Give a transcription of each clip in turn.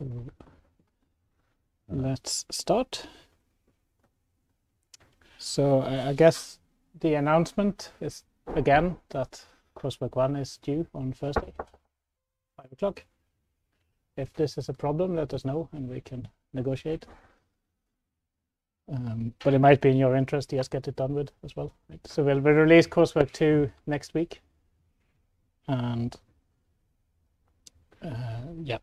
So let's start. So I, I guess the announcement is again that coursework one is due on Thursday, five o'clock. If this is a problem, let us know and we can negotiate. Um, but it might be in your interest just get it done with as well. Right? So we'll, we'll release coursework two next week. And uh, yeah.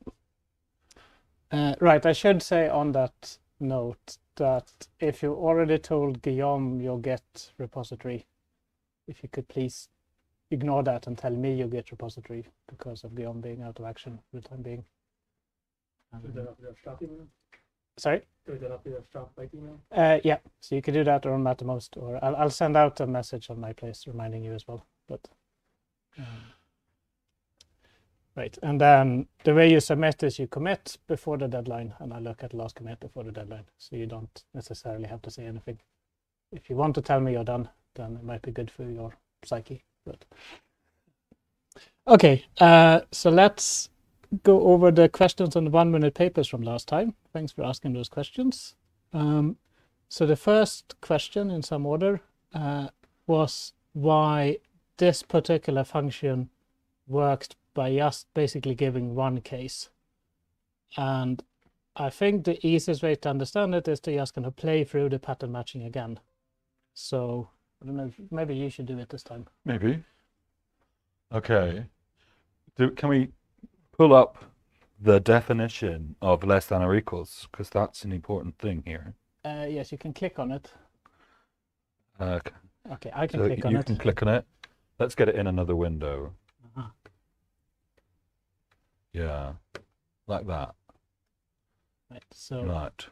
Uh, right, I should say on that note that if you already told Guillaume you'll Git repository, if you could please ignore that and tell me you Git repository because of Guillaume being out of action for the time being. Um, Is that up your staff email? sorry? That up your staff email? Uh, yeah, so you could do that or on Mattermost, or I'll, I'll send out a message on MyPlace reminding you as well. But um, right, and then the way you submit is you commit before the deadline, and I look at last commit before the deadline, so you don't necessarily have to say anything. If you want to tell me you're done, then it might be good for your psyche. But okay, uh, so let's go over the questions on the one minute papers from last time. Thanks for asking those questions. Um, so the first question in some order uh, was why this particular function worked by just basically giving one case. And I think the easiest way to understand it is to just kind of play through the pattern matching again. So I don't know, maybe you should do it this time. Maybe. Okay. Do, can we pull up the definition of less than or equals? Because that's an important thing here. Uh, yes, you can click on it. Uh, c- Okay, I can so click on you it. can click on it. Let's get it in another window. Yeah. Like that. Right, so Right.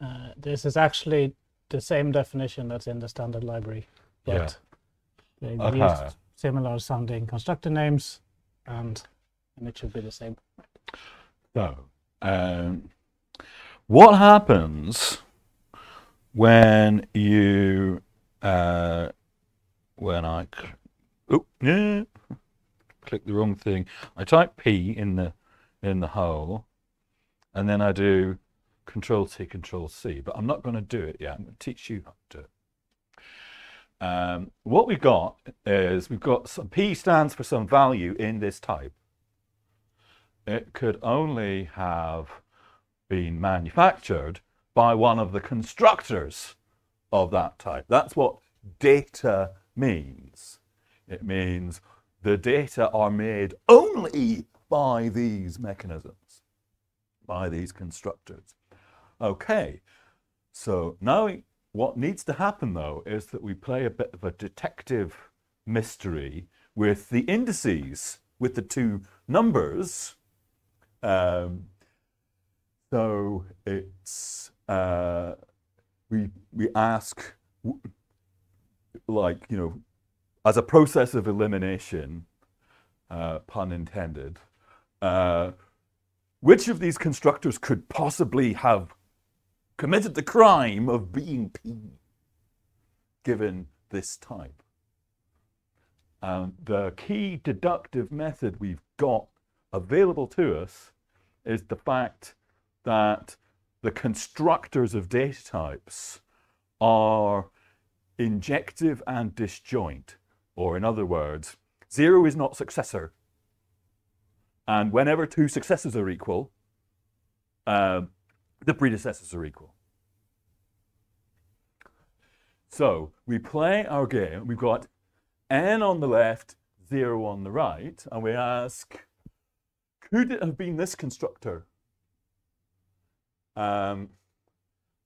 uh, this is actually the same definition that's in the standard library, Yeah. but they've Okay. used similar sounding constructor names, and and it should be the same. So, um, what happens when you, uh, when I oh, yeah, click the wrong thing. I type P in the, in the hole, and then I do Control T, Control C, but I'm not going to do it yet. I'm going to teach you how to do it. Um, what we've got is we've got some P stands for some value in this type it could only have been manufactured by one of the constructors of that type. That's what data means. It means the data are made only by these mechanisms, by these constructors. Okay, so now what needs to happen though is that we play a bit of a detective mystery with the indices, with the two numbers. Um, so it's uh, we we ask like you know as a process of elimination, uh, pun intended, uh, which of these constructors could possibly have committed the crime of being P given this type? And the key deductive method we've got available to us is the fact that the constructors of data types are injective and disjoint, or in other words, zero is not successor. And whenever two successors are equal, um, the predecessors are equal. So we play our game. We've got n on the left, zero on the right, and we ask, could it have been this constructor? Um,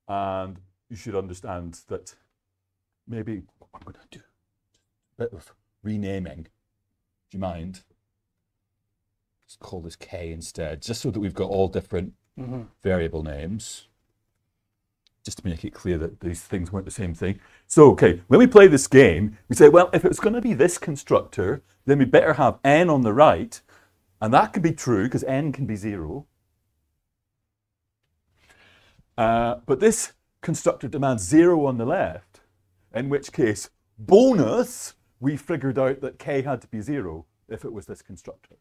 and you should understand that maybe I'm going to do bit of renaming. Do you mind? Let's call this K instead, just so that we've got all different variable names. Just to make it clear that these things weren't the same thing. So, okay, when we play this game, we say, well, if it's going to be this constructor, then we better have n on the right, and that can be true because n can be zero. Uh, but this constructor demands zero on the left, in which case, bonus, we figured out that k had to be zero if it was this constructor.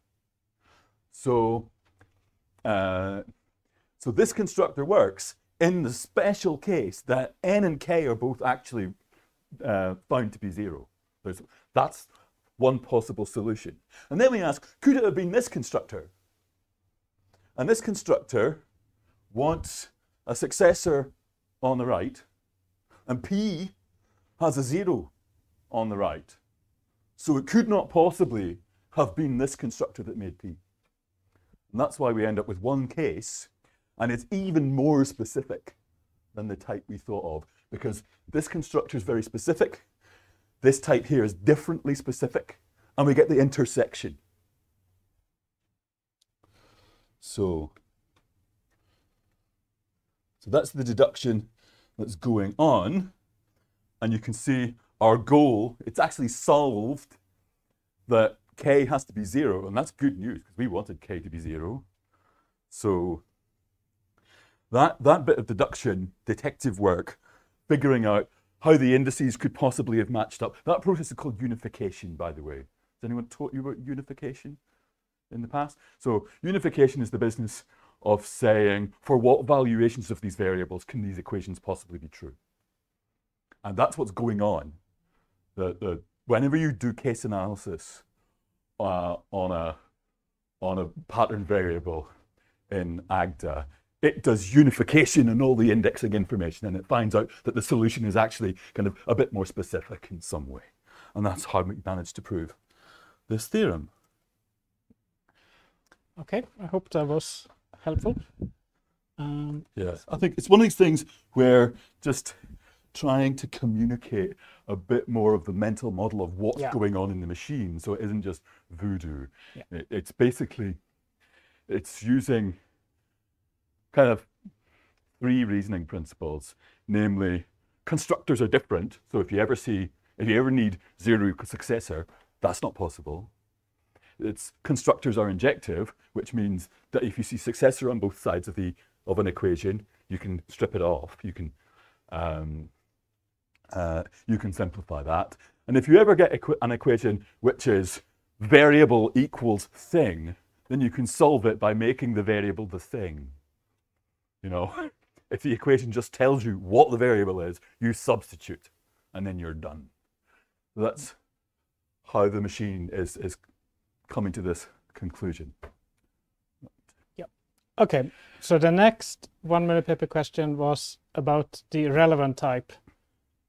So uh, So this constructor works in the special case that n and k are both actually uh, found to be zero. There's, that's one possible solution. And then we ask, could it have been this constructor? And this constructor wants a successor on the right, and p has a zero on the right. So it could not possibly have been this constructor that made p. And that's why we end up with one case, and it's even more specific than the type we thought of, because this constructor is very specific, this type here is differently specific, and we get the intersection. So, so that's the deduction that's going on. And you can see our goal, it's actually solved that k has to be zero, and that's good news because we wanted k to be zero. So that, that bit of deduction, detective work, figuring out how the indices could possibly have matched up. That process is called unification, by the way. Has anyone taught you about unification in the past? So unification is the business of saying for what valuations of these variables can these equations possibly be true? And that's what's going on. The, the, whenever you do case analysis uh, on, a, on a pattern variable in AGDA, it does unification and all the indexing information and it finds out that the solution is actually kind of a bit more specific in some way. And that's how we managed to prove this theorem. Okay, I hope that was helpful. Um, Yes, I think it's one of these things where just trying to communicate a bit more of the mental model of what's Yeah. going on in the machine, so it isn't just voodoo. Yeah. It- it's basically it's using kind of three reasoning principles, namely constructors are different. So if you ever see if you ever need zero successor, that's not possible. It's constructors are injective, which means that if you see successor on both sides of the of an equation, you can strip it off. You can um, uh, you can simplify that. And if you ever get an equation which is variable equals thing, then you can solve it by making the variable the thing. You know, if the equation just tells you what the variable is, you substitute, and then you're done. That's how the machine is is coming to this conclusion. Yep. Okay, so the next one minute paper question was about the relevant type.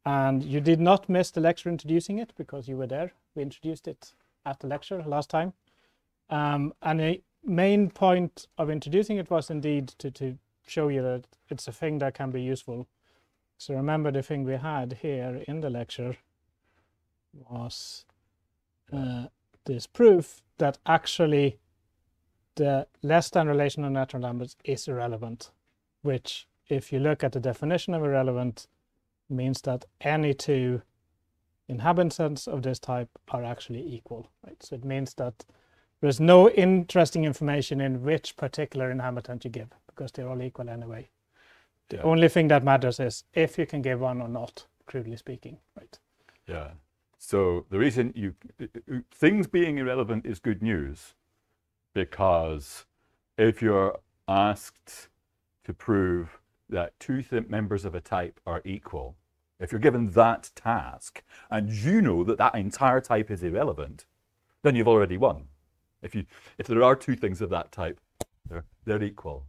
And you did not miss the lecture introducing it because you were there. We introduced it at the lecture last time. Um, and the main point of introducing it was indeed to, to show you that it's a thing that can be useful. So remember the thing we had here in the lecture was uh, this proof that actually the less than relation of natural numbers is irrelevant, which if you look at the definition of irrelevant means that any two inhabitants of this type are actually equal. Right? So it means that there's no interesting information in which particular inhabitant you give because they're all equal anyway. The only thing that matters is if you can give one or not, crudely speaking. Right. Yeah. So the reason you things being irrelevant is good news because if you're asked to prove that two th- members of a type are equal, if you're given that task and you know that that entire type is irrelevant, then you've already won. If you if there are two things of that type, they're they're equal.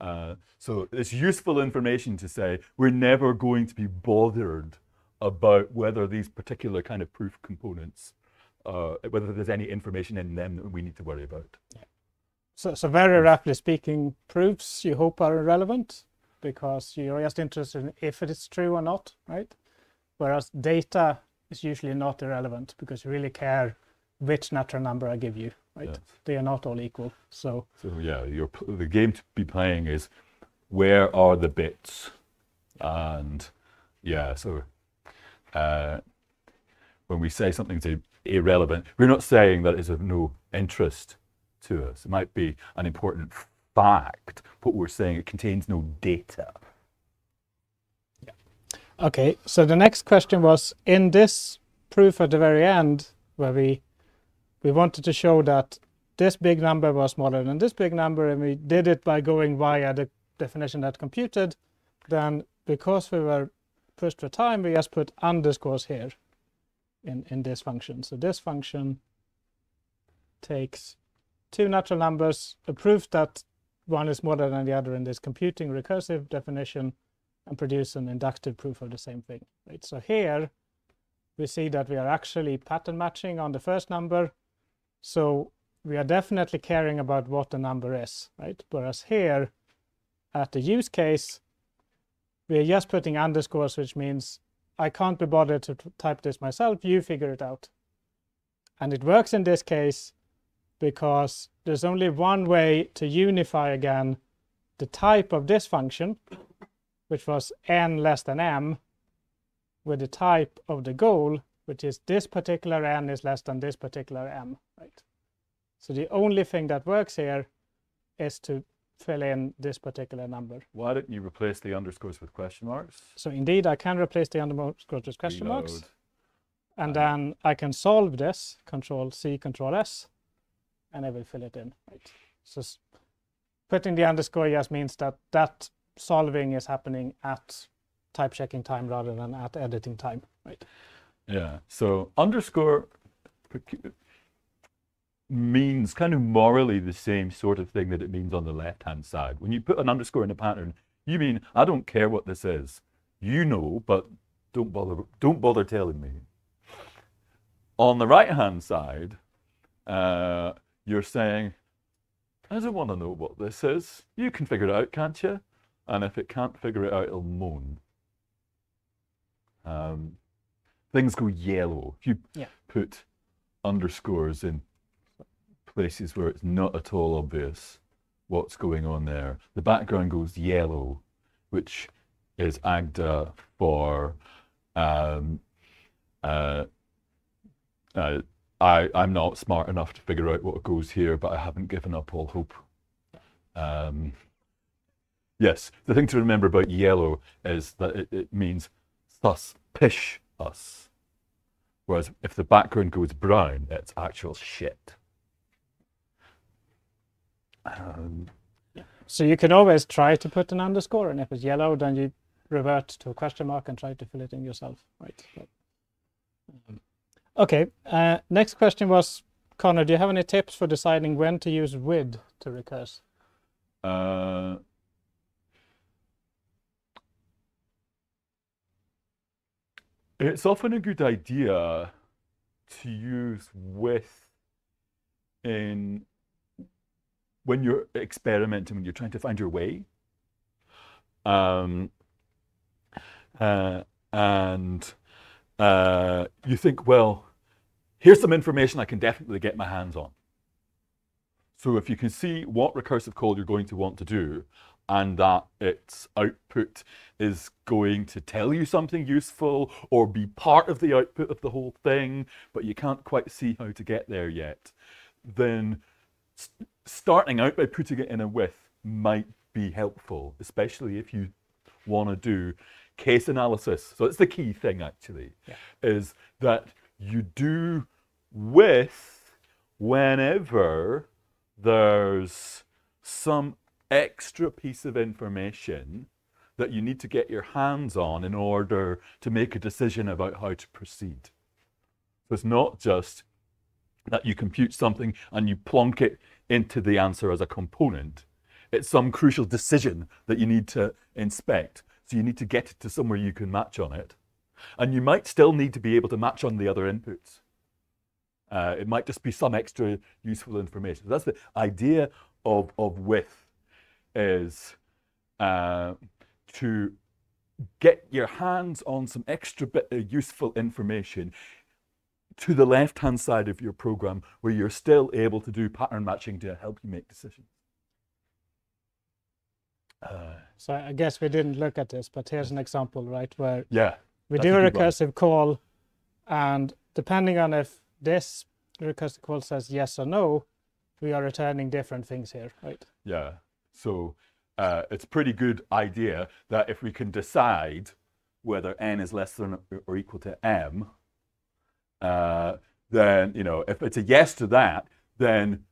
Uh, so it's useful information to say we're never going to be bothered about whether these particular kind of proof components, uh, whether there's any information in them that we need to worry about. So, so very roughly speaking, proofs you hope are irrelevant because you're just interested in if it is true or not, right? Whereas data is usually not irrelevant because you really care which natural number I give you, right? They are not all equal. So So yeah, your the game to be playing is where are the bits, and yeah, so uh, when we say something's irrelevant, we're not saying that it's of no interest to us. It might be an important fact, but we're saying it contains no data. Yeah. Okay, so the next question was in this proof at the very end, where we we wanted to show that this big number was smaller than this big number, and we did it by going via the, definition that computed, then because we were pushed for time, we just put underscores here in, in this function. So this function takes two natural numbers, a proof that one is smaller than the other in this computing recursive definition, and produce an inductive proof of the same thing. Right. So here we see that we are actually pattern matching on the first number. So we are definitely caring about what the number is, right? Whereas here at the use case, we're just putting underscores, which means I can't be bothered to type this myself, you figure it out. And it works in this case because there's only one way to unify again the type of this function, which was n less than m, with the type of the goal, which is this particular n is less than this particular m, right? So the only thing that works here is to fill in this particular number. Why didn't you replace the underscores with question marks? So indeed, I can replace the underscores with question Reload. marks. And then I can solve this, Control C, Control S, and I will fill it in. Right. So putting the underscore just means that that solving is happening at type checking time rather than at editing time. Right. Yeah. So underscore means kind of morally the same sort of thing that it means on the left hand side. When you put an underscore in a pattern, you mean I don't care what this is. You know, but don't bother don't bother telling me. On the right hand side, uh, you're saying, I don't want to know what this is. You can figure it out, can't you? And if it can't figure it out, it'll moan. Um, things go yellow. If you Yeah. put underscores in places where it's not at all obvious what's going on there, the background goes yellow, which is AGDA for um, uh, uh, I, I'm not smart enough to figure out what goes here, but I haven't given up all hope. Um, yes, the thing to remember about yellow is that it, it means us. Whereas if the background goes brown, it's actual shit. Um, So you can always try to put an underscore, and if it's yellow, then you revert to a question mark and try to fill it in yourself. Right. But, um, okay. Uh, next question was, Conor, do you have any tips for deciding when to use with to recurse? Uh, it's often a good idea to use with in when you're experimenting, when you're trying to find your way. Um, uh, and uh, you think, well, here's some information I can definitely get my hands on. So if you can see what recursive call you're going to want to do and that its output is going to tell you something useful or be part of the output of the whole thing, but you can't quite see how to get there yet, then s- starting out by putting it in a with might be helpful, especially if you want to do case analysis. So it's the key thing actually, Yeah. is that you do with whenever there's some extra piece of information that you need to get your hands on in order to make a decision about how to proceed. So it's not just that you compute something and you plonk it into the answer as a component. It's some crucial decision that you need to inspect. So you need to get it to somewhere you can match on it. And you might still need to be able to match on the other inputs. Uh, it might just be some extra useful information. So That's the idea of, of with is uh, to get your hands on some extra bit of useful information to the left hand side of your program where you're still able to do pattern matching to help you make decisions. Uh, So I guess we didn't look at this, but here's an example, right, where yeah, we do a good one. recursive call, and depending on if this recursive call says yes or no, we are returning different things here, right? yeah. So uh, it's a pretty good idea that if we can decide whether n is less than or equal to m, uh, then, you know, if it's a yes to that, then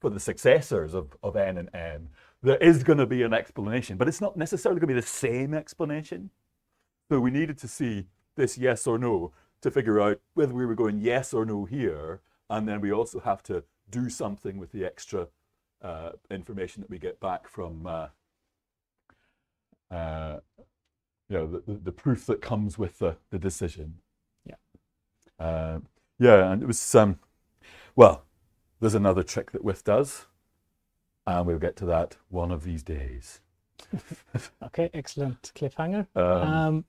for the successors of, of n and m, there is going to be an explanation, but it's not necessarily going to be the same explanation. So we needed to see this yes or no to figure out whether we were going yes or no here, and then we also have to do something with the extra uh, information that we get back from uh, uh, you know the, the, proof that comes with the, the decision. Yeah. Uh, yeah, and it was um, well, there's another trick that With does, and we'll get to that one of these days. Okay, excellent cliffhanger. Um, Um,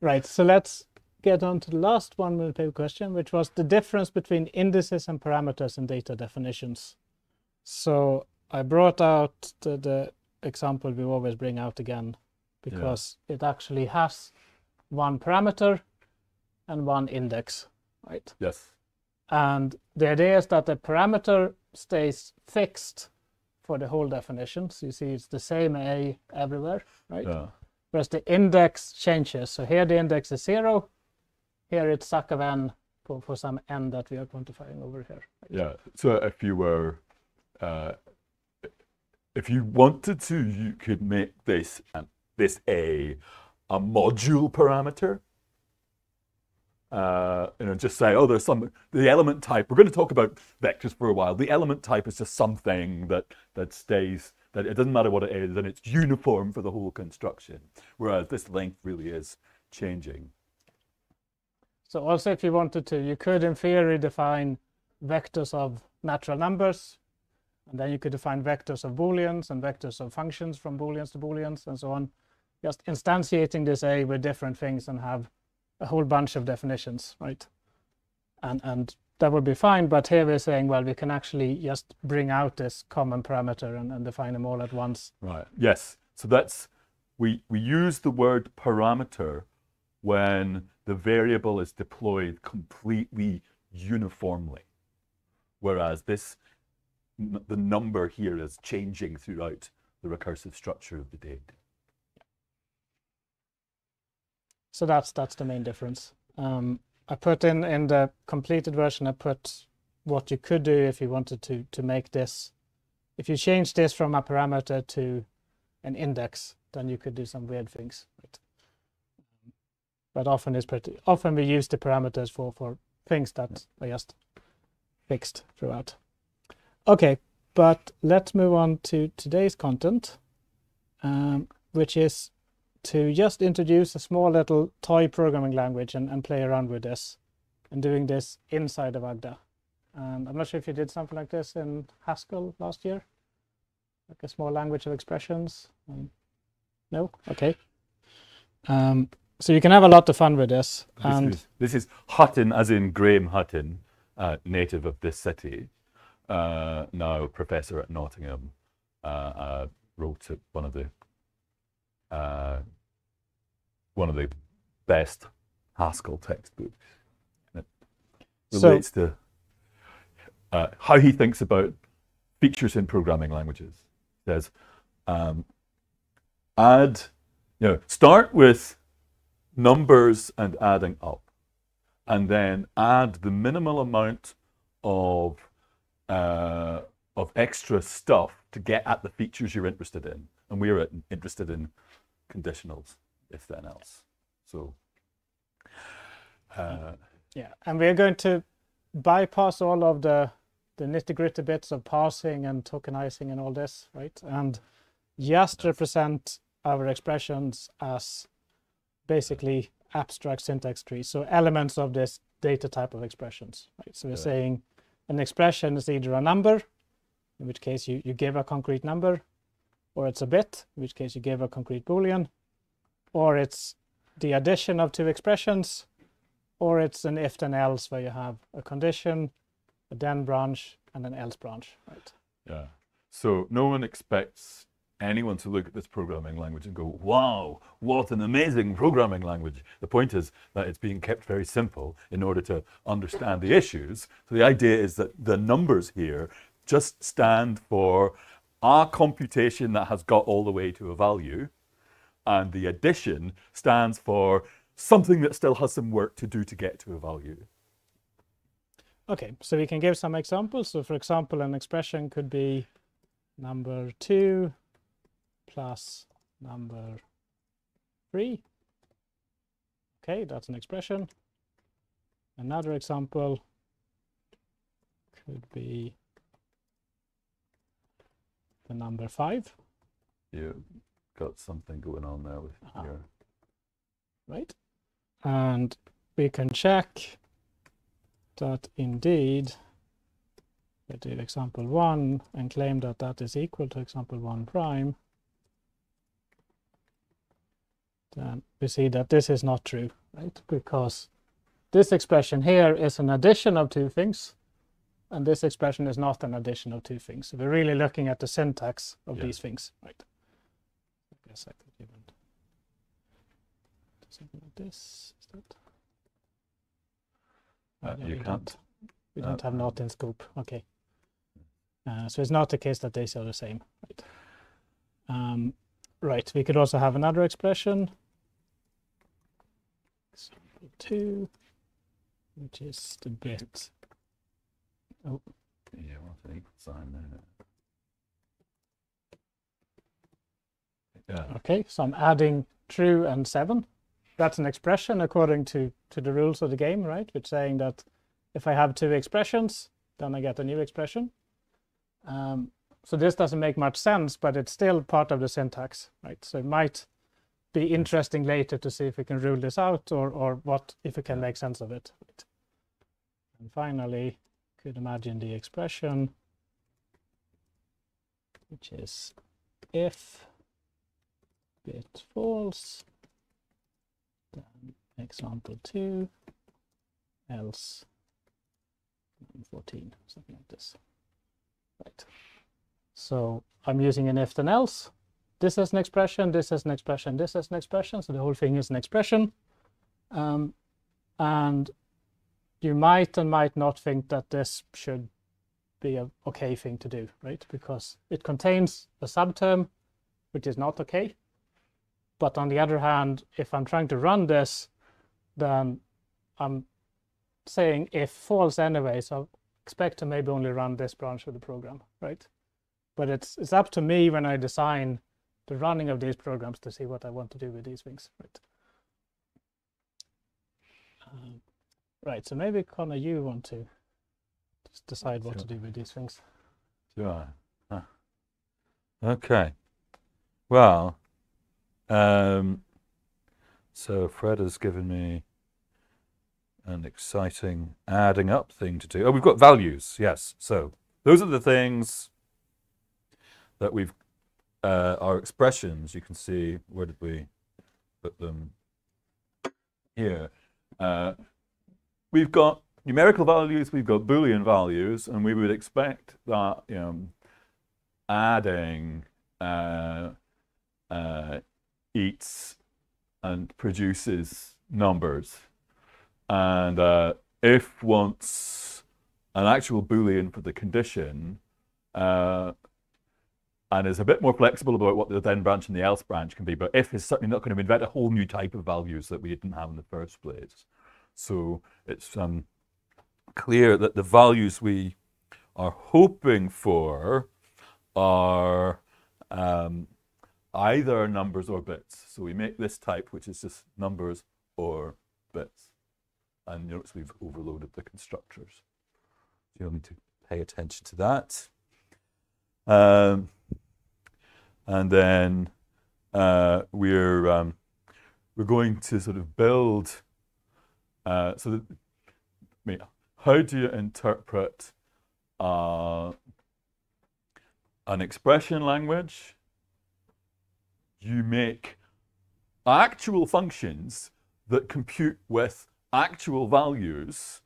right, so let's get on to the last one minute paper question, which was the difference between indices and parameters in data definitions. So I brought out the, the example we always bring out again because it actually has one parameter and one index, right? yes. And the idea is that the parameter stays fixed for the whole definition. So you see it's the same A everywhere, right? Yeah. Whereas the index changes. So here the index is zero. Here it's suc of n for, for some n that we are quantifying over here. Yeah. So if you were, uh, if you wanted to, you could make this um, this a a module parameter. Uh, you know, just say, oh, there's some the element type. We're going to talk about vectors for a while. The element type is just something that that stays. That it doesn't matter what it is, and it's uniform for the whole construction. Whereas this length really is changing. So also if you wanted to, you could in theory define vectors of natural numbers. And then you could define vectors of booleans and vectors of functions from booleans to booleans and so on. Just instantiating this A with different things and have a whole bunch of definitions, right? And and that would be fine, but here we're saying, well, we can actually just bring out this common parameter and, and define them all at once. Right. Yes. So that's we we use the word parameter when the variable is deployed completely uniformly, whereas this the number here is changing throughout the recursive structure of the data. So that's that's the main difference. Um, I put in in the completed version. I put what you could do if you wanted to to make this. If you change this from a parameter to an index, then you could do some weird things. Right? But often it's pretty. Often we use the parameters for for things that are just fixed throughout. Okay, but let's move on to today's content, um, which is to just introduce a small little toy programming language and, and play around with this and doing this inside of Agda. And I'm not sure if you did something like this in Haskell last year, like a small language of expressions. Um, no? Okay. Um, so you can have a lot of fun with this. This And is, this is Hutton, as in Graham Hutton, uh, native of this city, uh, now professor at Nottingham, uh, uh, wrote one of the uh, one of the best Haskell textbooks. It So- relates to uh, how he thinks about features in programming languages. He says, um, add, you know, start with numbers and adding up, and then add the minimal amount of uh, of extra stuff to get at the features you're interested in. And we're interested in conditionals, if then else. So, uh, Yeah, and we're going to bypass all of the the nitty gritty bits of parsing and tokenizing and all this, right? And just represent our expressions as basically abstract syntax trees, so elements of this data type of expressions, right? So we're Yeah. saying an expression is either a number, in which case you, you give a concrete number, or it's a bit, in which case you give a concrete boolean, or it's the addition of two expressions, or it's an if then else where you have a condition, a then branch, and an else branch, right? Yeah. So no one expects anyone to look at this programming language and go, wow, what an amazing programming language. The point is that it's being kept very simple in order to understand the issues. So the idea is that the numbers here just stand for a computation that has got all the way to a value, and the addition stands for something that still has some work to do to get to a value. Okay, so we can give some examples. So for example, an expression could be number two plus number 3. Okay, that's an expression. Another example could be the number 5, You got something going on there with ah. your. right? And we can check that indeed we did example 1 and claim that that is equal to example 1 prime. Then we see that this is not true, right? Because this expression here is an addition of two things, and this expression is not an addition of two things. So we're really looking at the syntax of Yeah. these things, right? I guess I could even like this. Is that? Uh, no, you we can't. don't. We uh, don't have not in scope. Okay. Uh, so it's not the case that they are the same, right? Um, right. We could also have another expression. Example two, which is the bit. Oh. Yeah, what's an equal sign there? Yeah. Okay, so I'm adding true and seven. That's an expression according to to the rules of the game, right? Which saying that if I have two expressions, then I get a new expression. Um, so this doesn't make much sense, but it's still part of the syntax, right? So it might be interesting later to see if we can rule this out or or what if we can make sense of it. Right? And finally, could imagine the expression, which is if bit false, then example 2, else 14, something like this. Right. So I'm using an if then else. This is an expression, this is an expression, this is an expression. So the whole thing is an expression. Um, and you might and might not think that this should be a okay thing to do, right? Because it contains a subterm, which is not okay. But on the other hand, if I'm trying to run this, then I'm saying if false anyway, so expect to maybe only run this branch of the program, right? But it's it's up to me when I design the running of these programs to see what I want to do with these things, right? Um, right, so maybe Conor, you want to just decide what to do with these things. Do? Huh. Okay. Well, um, so Fred has given me an exciting adding up thing to do. Oh, we've got values. Yes. So those are the things that we've, uh, our expressions. You can see where did we put them? Here. Uh, we've got numerical values, we've got Boolean values, and we would expect that, you know, adding uh, uh, eats and produces numbers. And uh, if wants an actual Boolean for the condition, uh, and is a bit more flexible about what the then branch and the else branch can be, but if is certainly not going to invent a whole new type of values that we didn't have in the first place. So it's um, clear that the values we are hoping for are um, either numbers or bits. So we make this type, which is just numbers or bits. And notice we've overloaded the constructors. You'll need to pay attention to that. Um, and then uh, we're um, we're going to sort of build. Uh, so that, I mean, how do you interpret uh, an expression language? You make actual functions that compute with actual values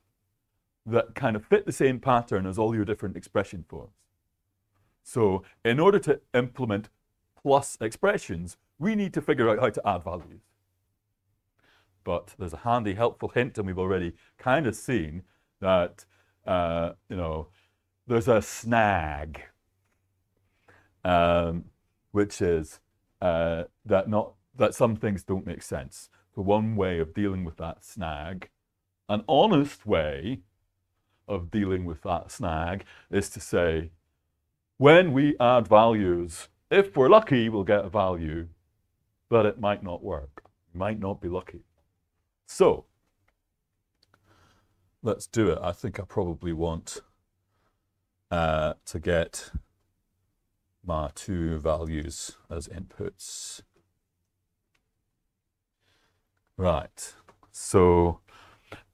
that kind of fit the same pattern as all your different expression forms. So in order to implement plus expressions, we need to figure out how to add values. But there's a handy, helpful hint, and we've already kind of seen that, uh, you know, there's a snag, um, which is uh, that not that some things don't make sense. The one way of dealing with that snag, an honest way of dealing with that snag, is to say, when we add values if we're lucky, we'll get a value, but it might not work. We might not be lucky. So let's do it. I think I probably want uh, to get my two values as inputs. Right. So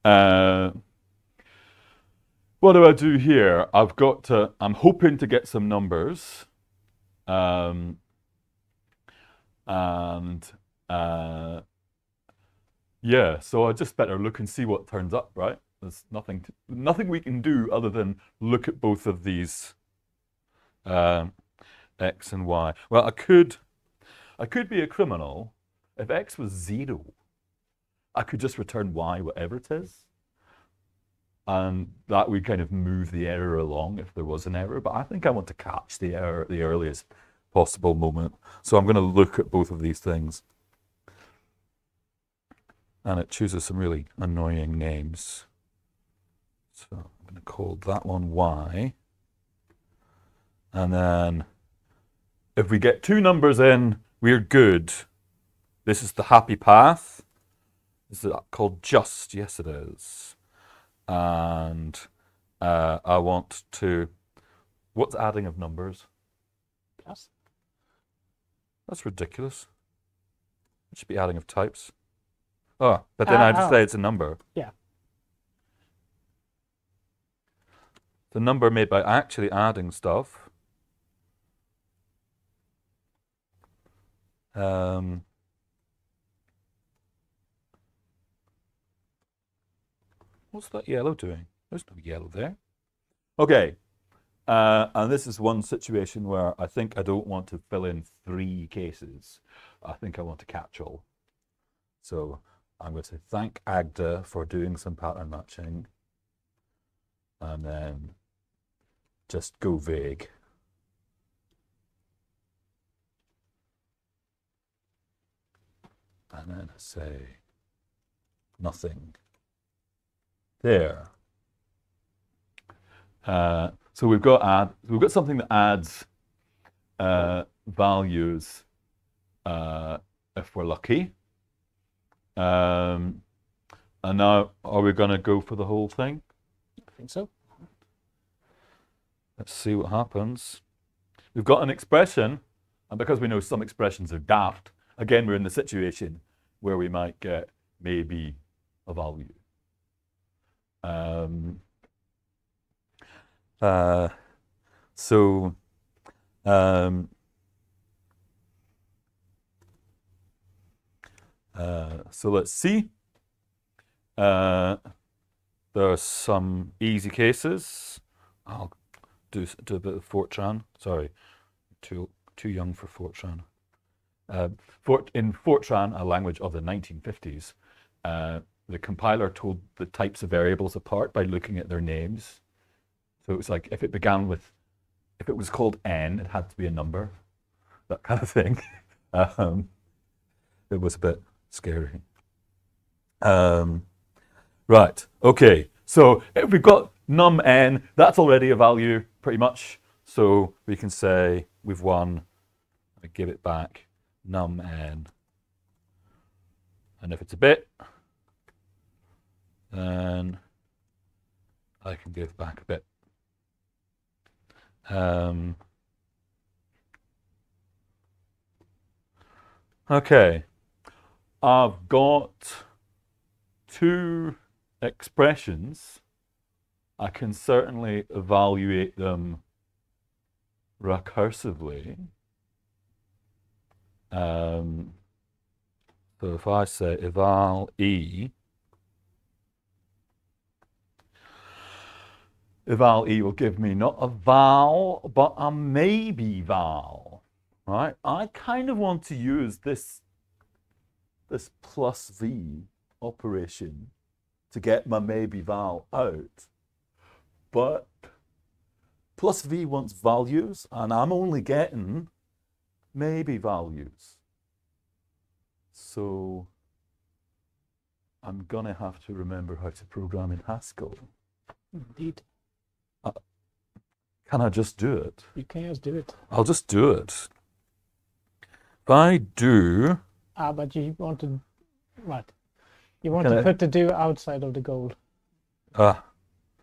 uh, what do I do here? I've got to, I'm hoping to get some numbers. Um, and uh, yeah, so I just better look and see what turns up, right? There's nothing, to, nothing we can do other than look at both of these uh, x and y. Well, I could, I could be a criminal if x was zero. I could just return y, whatever it is, and that would kind of move the error along if there was an error. But I think I want to catch the error at the earliest possible moment. So I'm going to look at both of these things. And it chooses some really annoying names. So I'm going to call that one Y. And then if we get two numbers in, we're good. This is the happy path. Is is called just, yes it is. And uh, I want to, what's adding of numbers? Plus. That's ridiculous. It should be adding of types. Oh, but then Uh, I just oh. say it's a number. Yeah. The number made by actually adding stuff. Um, what's that yellow doing? There's no yellow there. Okay. Uh, and this is one situation where I think I don't want to fill in three cases. I think I want to catch all. So I'm going to thank Agda for doing some pattern matching. And then just go vague. And then say nothing. There. Uh, so we've got add, we've got something that adds uh, values uh, if we're lucky. Um, and now, are we going to go for the whole thing? I think so. Let's see what happens. We've got an expression, and because we know some expressions are daft, again, we're in the situation where we might get maybe a value. Um, uh, so, um, uh, so let's see. Uh, there are some easy cases. I'll do do a bit of Fortran. Sorry, too too young for Fortran. Uh, Fort, in Fortran, a language of the 1950s, uh, the compiler told the types of variables apart by looking at their names. So it was like if it began with, if it was called n, it had to be a number, that kind of thing. um, it was a bit scary. Um, right. Okay. So if we've got num n, that's already a value pretty much. So we can say we've won. I give it back num n. And if it's a bit, then I can give back a bit. Um, okay. I've got two expressions. I can certainly evaluate them recursively. Um, so if I say eval e, eval e will give me not a vowel, but a maybe vowel, right? I kind of want to use this, this plus v operation to get my maybe vowel out. But plus v wants values, and I'm only getting maybe values. So I'm going to have to remember how to program in Haskell. Indeed. Uh, can I just do it? You can just do it. I'll just do it. If I do. Ah, but you want to. Right. You want to I... put the do outside of the goal. Ah.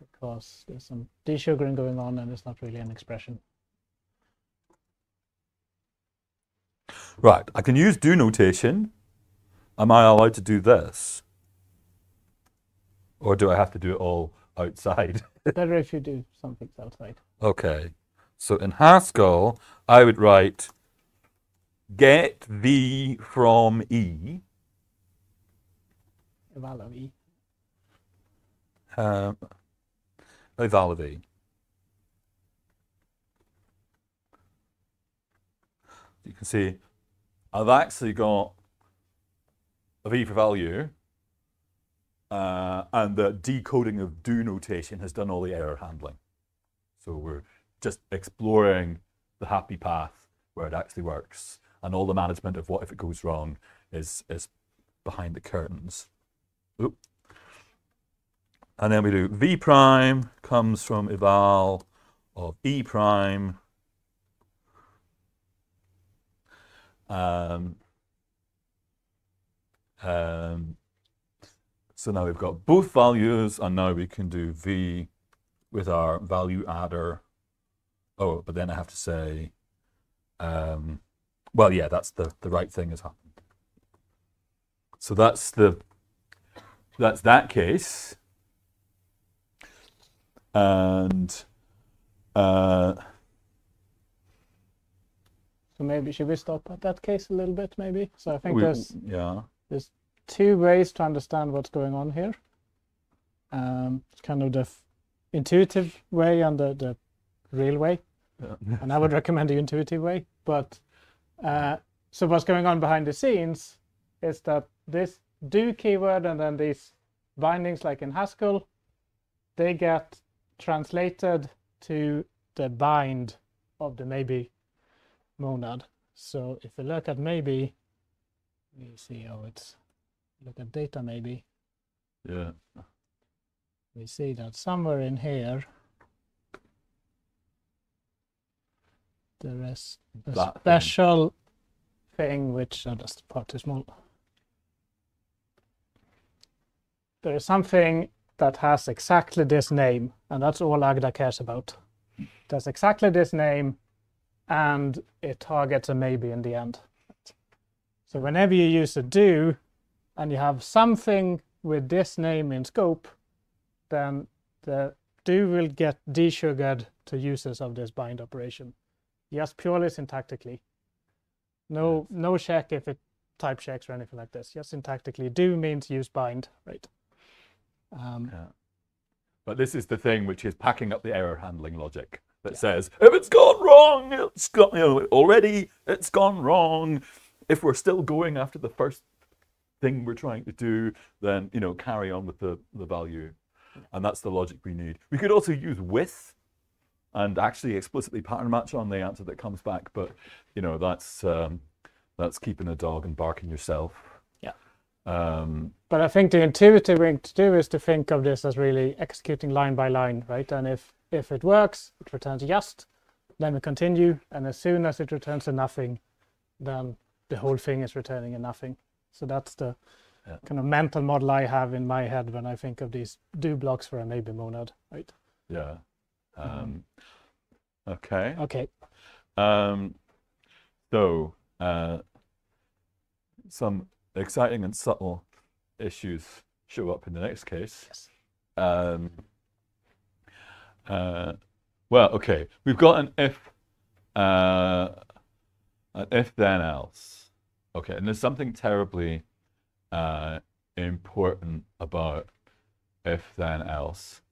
Because there's some desugaring going on and it's not really an expression. Right, I can use do notation. Am I allowed to do this? Or do I have to do it all outside? Better if you do something outside. Okay. So in Haskell, I would write get v from E. Eval of E. Um, eval of E. You can see I've actually got a V for value, uh, and the decoding of do notation has done all the error handling. So we're just exploring the happy path where it actually works, and all the management of what if it goes wrong is, is behind the curtains. Oop. And then we do V prime comes from eval of E prime Um, um, so now we've got both values, and now we can do v with our value adder. Oh, but then I have to say, um, well, yeah, that's the, the right thing has happened. So that's the that's that case. And uh, so maybe should we stop at that case a little bit, maybe? So I think we, there's yeah there's two ways to understand what's going on here. Um, kind of the intuitive way and the, the real way. Yeah. and I would recommend the intuitive way. But uh, so what's going on behind the scenes is that this do keyword and then these bindings like in Haskell, they get translated to the bind of the maybe monad. So if we look at maybe, you see how it's, look at data maybe. Yeah. We see that somewhere in here, there is a that special thing. thing which, oh, that's part too small. There is something that has exactly this name, and that's all Agda cares about. That's exactly this name, and it targets a maybe in the end. So whenever you use a do and you have something with this name in scope, then the do will get desugared to uses of this bind operation. Just purely syntactically. No, no check if it type checks or anything like this. Just syntactically, do means use bind, right? Um, yeah. But this is the thing which is packing up the error handling logic that yeah. says, if it's gone wrong, it's gone, you know, already it's gone wrong. If we're still going after the first thing we're trying to do, then, you know, carry on with the, the value. And that's the logic we need. We could also use with and actually explicitly pattern match on the answer that comes back, but, you know, that's, um, that's keeping a dog and barking yourself. Um, but I think the intuitive thing to do is to think of this as really executing line by line, right? And if, if it works, it returns just, then we continue. And as soon as it returns to nothing, then the whole thing is returning a nothing. So that's the yeah. kind of mental model I have in my head when I think of these do blocks for a maybe monad, right? Yeah. Um, mm. Okay. Okay. Um, so uh, some exciting and subtle issues show up in the next case. Yes. Um, uh, well, okay, we've got an if, uh, an if then else. Okay, and there's something terribly uh, important about if then else,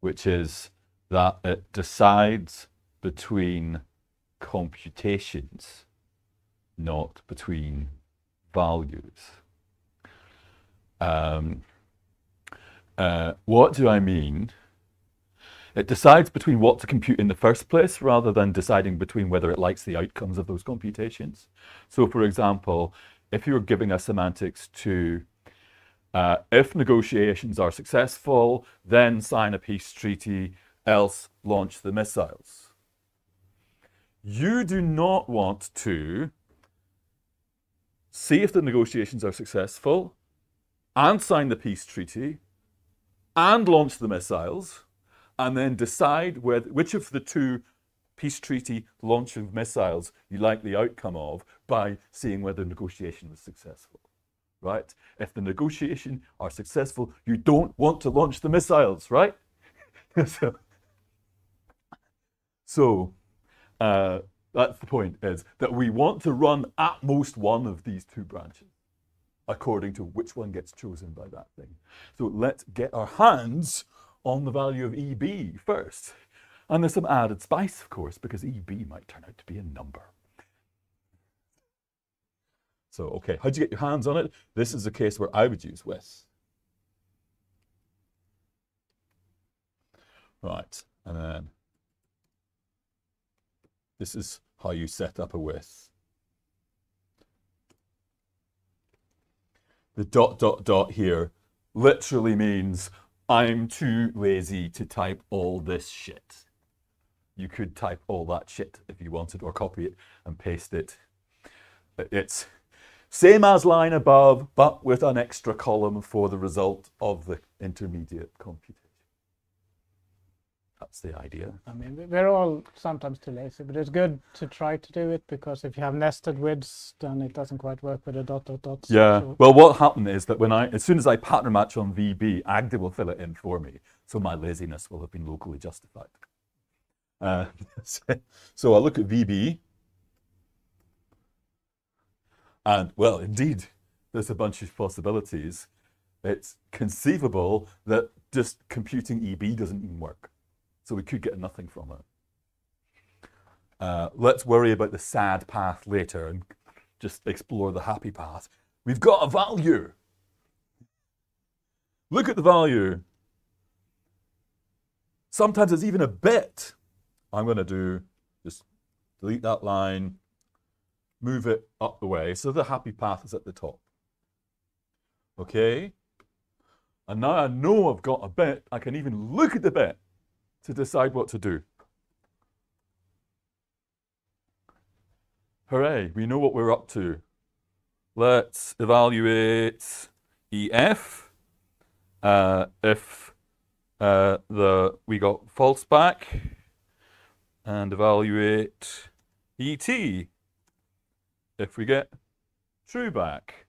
which is that it decides between computations, not between values. Um, uh, what do I mean? It decides between what to compute in the first place rather than deciding between whether it likes the outcomes of those computations. So for example, if you're giving us semantics to uh, if negotiations are successful, then sign a peace treaty, else launch the missiles. You do not want to see if the negotiations are successful, and sign the peace treaty, and launch the missiles, and then decide whether, which of the two peace treaty launch of missiles you like the outcome of by seeing whether the negotiation was successful. Right? If the negotiation are successful, you don't want to launch the missiles, right? so, so uh, that's the point is that we want to run at most one of these two branches according to which one gets chosen by that thing. So let's get our hands on the value of EB first. And there's some added spice, of course, because EB might turn out to be a number. So, okay, how'd you get your hands on it? This is a case where I would use with. Right, and then this is how you set up a with. The dot dot dot here literally means I'm too lazy to type all this shit. You could type all that shit if you wanted, or copy it and paste it. It's same as line above, but with an extra column for the result of the intermediate computation. That's the idea. I mean, we- we're all sometimes too lazy, but it's good to try to do it because if you have nested withs, then it doesn't quite work with a dot dot dot. Yeah. Well, what happened is that when I, as soon as I pattern match on VB, Agda will fill it in for me. So my laziness will have been locally justified. Uh, so I look at VB. And well, indeed, there's a bunch of possibilities. It's conceivable that just computing EB doesn't even work. So we could get nothing from it. Uh, let's worry about the sad path later and just explore the happy path. We've got a value. Look at the value. Sometimes it's even a bit. I'm going to do just delete that line, move it up the way so the happy path is at the top. Okay? And now I know I've got a bit, I can even look at the bit to decide what to do. Hooray, we know what we're up to. Let's evaluate EF. Uh, if uh, the we got false back, and evaluate ET if we get true back.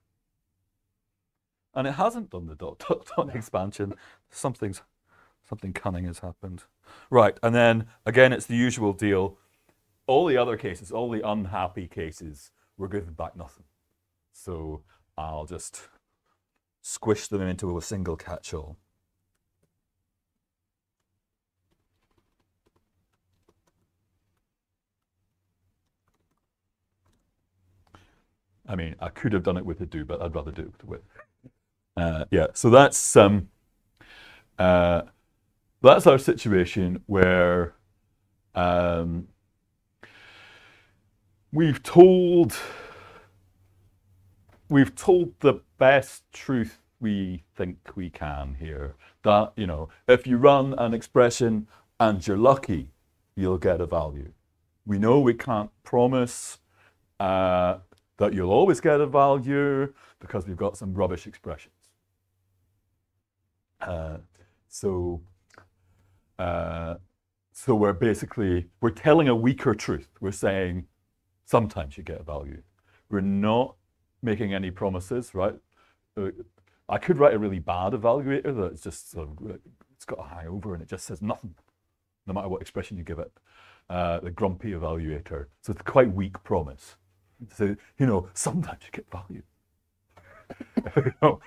And it hasn't done the dot dot dot expansion. Something's something cunning has happened. Right, and then again it's the usual deal. All the other cases, all the unhappy cases, were given back nothing. So I'll just squish them into a single catch-all. I mean, I could have done it with a do, but I'd rather do it with. Uh, yeah, so that's um, uh, that's our situation where um, we've told we've told the best truth we think we can here. That you know, if you run an expression and you're lucky, you'll get a value. We know we can't promise uh, that you'll always get a value because we've got some rubbish expressions. Uh, so, uh, so we're basically we're telling a weaker truth. We're saying sometimes you get a value. We're not making any promises, right? Uh, I could write a really bad evaluator that's just sort of, it's got a hangover and it just says nothing, no matter what expression you give it. Uh, the grumpy evaluator. So it's quite weak promise. So, you know, sometimes you get value.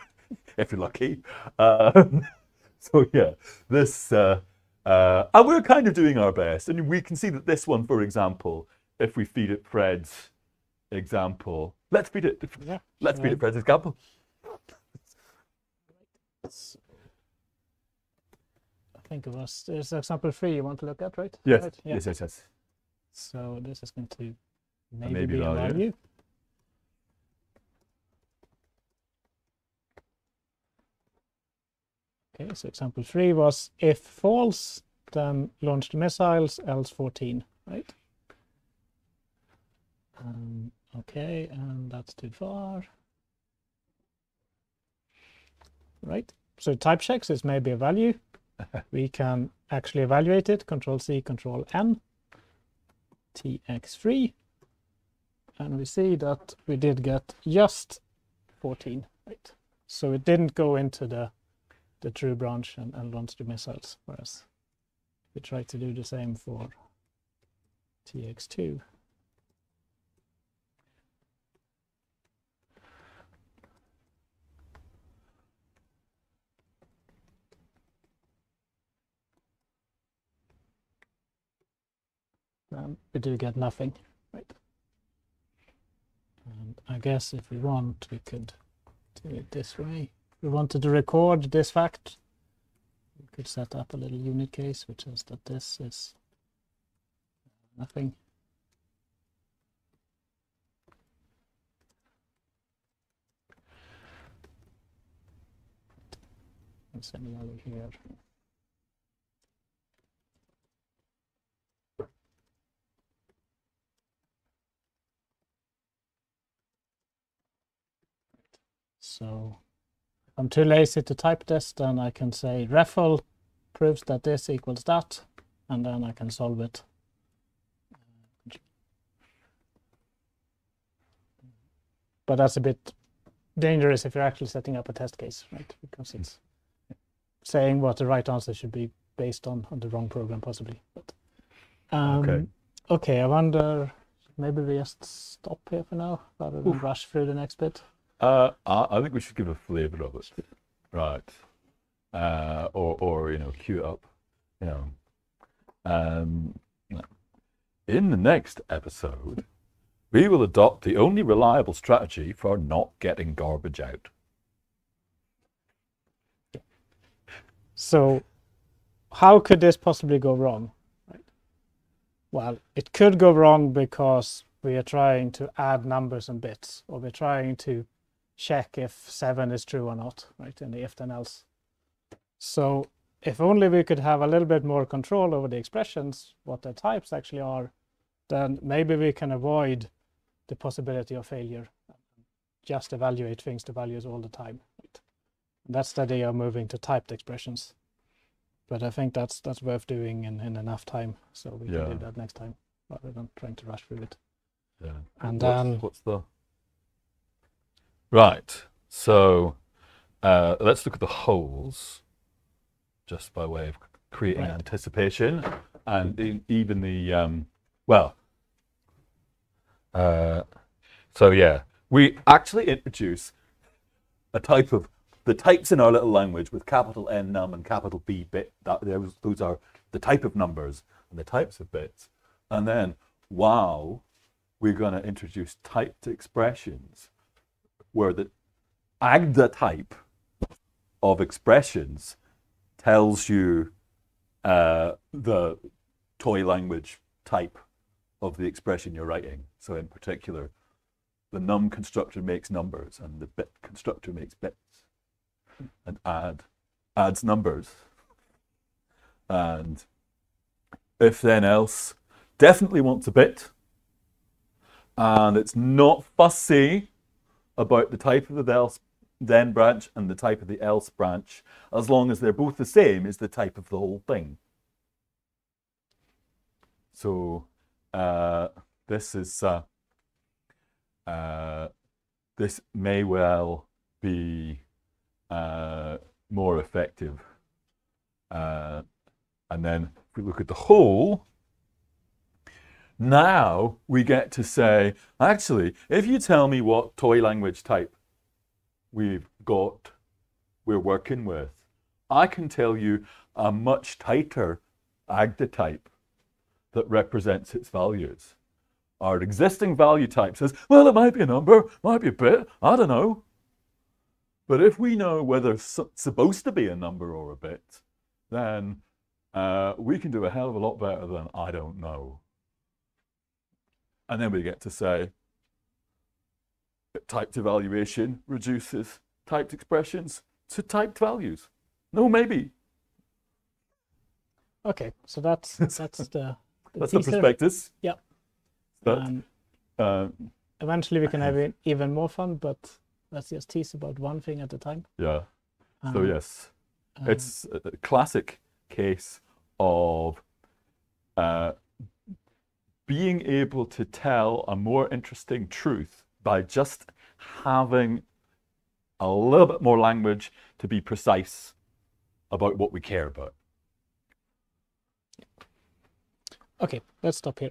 If you're lucky. Um, so yeah, this, uh, uh, and we're kind of doing our best. And we can see that this one, for example, if we feed it Fred's example, let's feed it, Yeah, let's feed it Fred's example. I think it was there's example three you want to look at, right? Yes, Right, yeah. yes, yes, yes. So this is going to maybe, maybe be a value. value. Okay, so example three was if false, then launch the missiles, else 14, right? Um, okay, and that's too far. Right, so type checks is maybe a value. we can actually evaluate it, control C, control N, TX3. And we see that we did get just 14, right? So it didn't go into the the true branch and, and launch the missiles, whereas we try to do the same for tx2. then um, we do get nothing, right? And I guess if we want, we could do it this way. We wanted to record this fact, we could set up a little unit case, which is that this is nothing. And similarly here. So I'm too lazy to type this, then I can say refl proves that this equals that, and then I can solve it. But that's a bit dangerous if you're actually setting up a test case, right? Because it's saying what the right answer should be based on, on the wrong program, possibly. But um, Okay. Okay, I wonder. Maybe we just stop here for now, rather than rush through the next bit. Uh, I, think we should give a flavour of it, right? Uh, or, or you know, cue it up, you know. Um, in the next episode, we will adopt the only reliable strategy for not getting garbage out. So, how could this possibly go wrong? Right. Well, it could go wrong because we are trying to add numbers and bits, or we're trying to check if seven is true or not, right? In the if then else. So, if only we could have a little bit more control over the expressions, what their types actually are, then maybe we can avoid the possibility of failure. Just evaluate things to values all the time. Right? That's the idea of moving to typed expressions. But I think that's that's worth doing in, in enough time, so we Yeah. can do that next time rather than trying to rush through it. Yeah. And What's- then what's the right? So uh, let's look at the holes, just by way of creating Right. anticipation, and even the um, well. Uh, so yeah, we actually introduce a type of the types in our little language with capital N num and capital B bit. That those, those are the type of numbers and the types of bits. And then, wow, we're going to introduce typed expressions where the AGDA type of expressions tells you uh, the toy language type of the expression you're writing. So, in particular, the num constructor makes numbers and the bit constructor makes bits and add adds numbers and if then else definitely wants a bit and it's not fussy about the type of the else then branch and the type of the else branch as long as they're both the same is the type of the whole thing so uh, this is uh, uh, this may well be uh, more effective. Uh, and then if we look at the whole, now we get to say, actually, if you tell me what toy language type we've got, we're working with, I can tell you a much tighter AGDA type that represents its values. Our existing value type says, well, it might be a number, might be a bit, I don't know. But if we know whether it's supposed to be a number or a bit, then uh, we can do a hell of a lot better than I don't know. And then we get to say that typed evaluation reduces typed expressions to typed values. No, maybe. okay, so that's that's the, the That's the prospectus. Yep. But Um, uh, eventually we can have even more fun, but let's just tease about one thing at a time. yeah. So Um, yes, it's a a classic case of uh, being able to tell a more interesting truth by just having a little bit more language to be precise about what we care about. Okay, let's stop here.